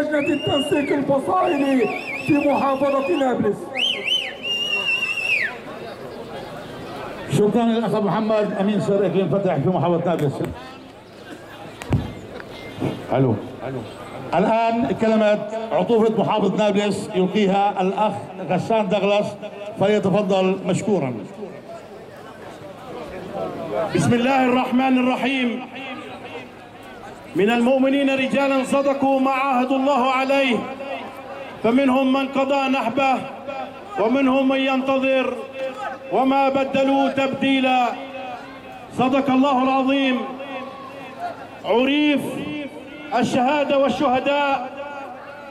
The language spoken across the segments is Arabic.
لجنة التنسيق الفصائلي في محافظة نابلس. شكرا للأخ محمد أمين سر إقليم فتح في محافظة نابلس. ألو. الآن كلمة عطوفة محافظة نابلس يلقيها الأخ غسان دغلاس فليتفضل مشكورا. بسم الله الرحمن الرحيم. من المؤمنين رجالا صدقوا ما عاهدوا الله عليه. فمنهم من قضى نحبه ومنهم من ينتظر وما بدلوا تبديلا. صدق الله العظيم. عريف الشهادة والشهداء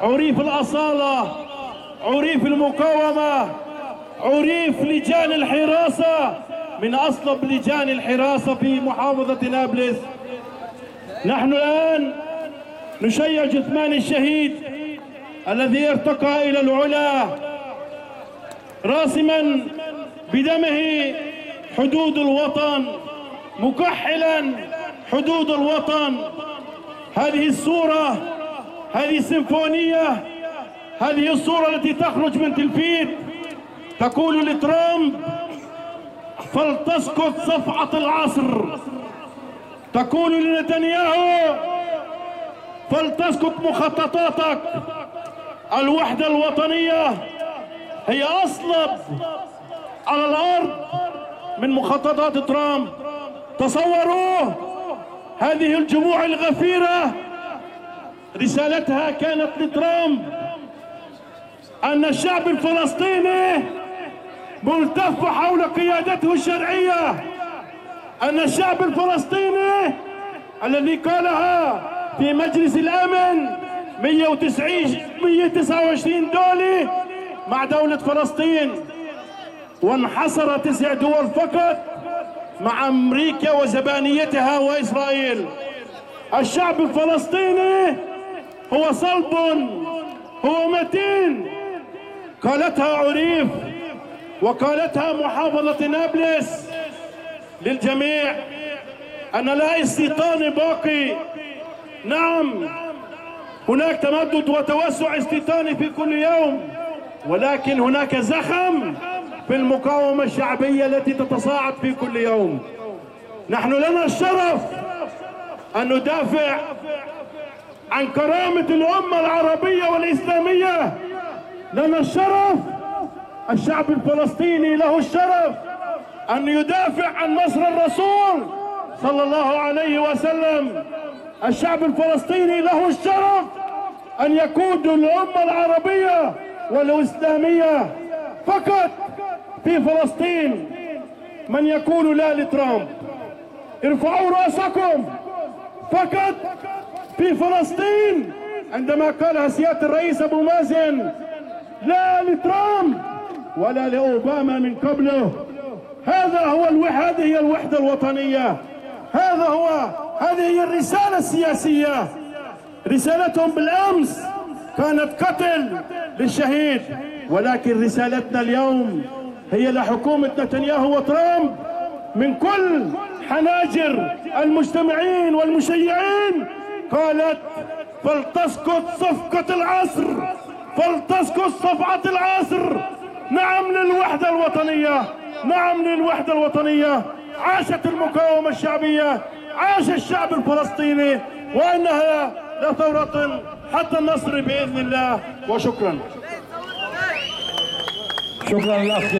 عريف الأصالة عريف المقاومة عريف لجان الحراسة. من أصلب لجان الحراسة في محافظة نابلس نحن الآن نشيع جثمان الشهيد الذي ارتقى إلى العلا راسما بدمه حدود الوطن مكحلا حدود الوطن. هذه الصورة هذه السيمفونية هذه الصورة التي تخرج من تلفيت تقول لترامب فلتسقط صفعة العصر تقول لنتنياهو فلتسقط مخططاتك. الوحدة الوطنية هي أصلب على الأرض من مخططات ترامب. تصوروا هذه الجموع الغفيرة رسالتها كانت لترامب. أن الشعب الفلسطيني ملتف حول قيادته الشرعية. أن الشعب الفلسطيني الذي قالها في مجلس الأمن 190 129 دولة مع دولة فلسطين. وانحصر تسع دول فقط مع أمريكا وزبانيتها وإسرائيل. الشعب الفلسطيني هو صلب هو متين. قالتها عريف وقالتها محافظة نابلس للجميع. أن لا استيطان باقي. نعم هناك تمدد وتوسع استيطاني في كل يوم ولكن هناك زخم في المقاومة الشعبية التي تتصاعد في كل يوم. نحن لنا الشرف أن ندافع عن كرامة الأمة العربية والإسلامية. لنا الشرف الشعب الفلسطيني له الشرف أن يدافع عن نصر الرسول. صلى الله عليه وسلم الشعب الفلسطيني له الشرف أن يقود الأمة العربية والإسلامية فقط في فلسطين من يقول لا لترامب. ارفعوا رأسكم فقط في فلسطين عندما قالها سيادة الرئيس أبو مازن لا لترامب ولا لأوباما من قبله. هذا هو ألو... هذه هي الوحدة الوطنية. هذا هو هذه هي الرسالة السياسية. رسالتهم بالأمس كانت قتل للشهيد ولكن رسالتنا اليوم هي لحكومة نتنياهو وترامب من كل حناجر المجتمعين والمشيعين. قالت فلتسقط صفقة العصر فلتسقط صفعة العصر. نعم للوحدة الوطنية نعم للوحدة الوطنية. عاشت المقاومة الشعبية عاش الشعب الفلسطيني وإنها لثورة حتى النصر بإذن الله. وشكرا. شكرا للاخ